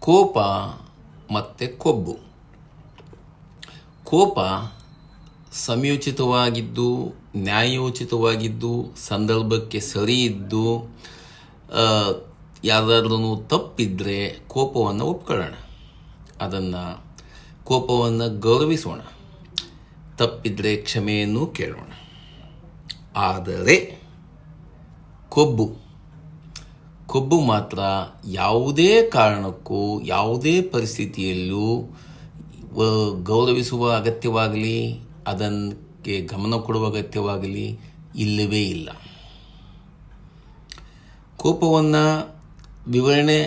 ಕೋಪ ಮತ್ತು ಕೊಬ್ಬು. ಕೋಪ ಸಮಯೋಚಿತವಾಗಿದ್ದು, ನ್ಯಾಯೋಚಿತವಾಗಿದ್ದು, ಸಂದರ್ಭಕ್ಕೆ ಸರಿ ಇದ್ದು ಯಾರಾದ್ರೂ ತಪ್ಪಿದ್ರೆ ಕೋಪವನ್ನು ಒಪ್ಕೊಳ್ಳೋಣ. ಅದನ್ನು ಕೋಪವನ್ನು ಗೌರವಿಸೋಣ. ತಪ್ಪಿದ್ರೆ ಕ್ಷಮೆಯನ್ನು ಕೇಳೋಣ. ಆದರೆ, ಕೊಬ್ಬು ಕೊಬ್ಬು ಮಾತ್ರ ಯಾವುದೇ ಕಾರಣಕ್ಕೂ, ಯಾವುದೇ ಪರಿಸ್ಥಿತಿಯಲ್ಲೂ ಗೌರವಿಸುವ ಅಗತ್ಯವಾಗಲಿ, ಅದಕ್ಕೆ ಗಮನ ಕೊಡುವ ಅಗತ್ಯವಾಗಲಿ ಇಲ್ಲವೇ ಇಲ್ಲ. ಕೋಪವನ್ನು ವಿವರಣೆ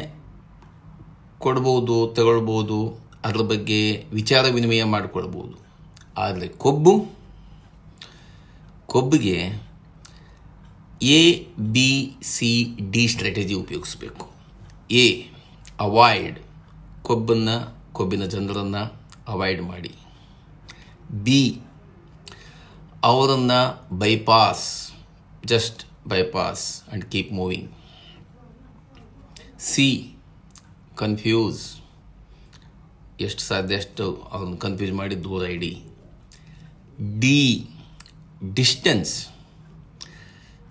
ಕೊಡ್ಬೋದು, ತಗೊಳ್ಬೋದು, ಅದರ ಬಗ್ಗೆ ವಿಚಾರ ವಿನಿಮಯ ಮಾಡಿಕೊಳ್ಬೋದು. ಆದರೆ ಕೊಬ್ಬು, ಕೊಬ್ಬಿಗೆ A B C D strategy ಉಪಯೋಗಿಸಬೇಕು. ಎ ಅವಾಯ್ಡ್ ಕೊಬ್ಬನ್ನು, ಕೊಬ್ಬಿನ ಜನರನ್ನು ಅವಾಯ್ಡ್ ಮಾಡಿ. ಬಿ ಅವರನ್ನು bypass just bypass and keep moving C confuse ಎಷ್ಟು ಸಾಧ್ಯ ಅಷ್ಟು ಅವ್ರನ್ನ ಕನ್ಫ್ಯೂಸ್ ಮಾಡಿ ದೂರ ಇಡಿ. ಡಿ ಡಿಸ್ಟೆನ್ಸ್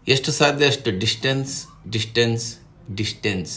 ಎಷ್ಟು ಸಾಧ್ಯ ಅಷ್ಟು ಡಿಸ್ಟೆನ್ಸ್ ಡಿಸ್ಟೆನ್ಸ್ ಡಿಸ್ಟೆನ್ಸ್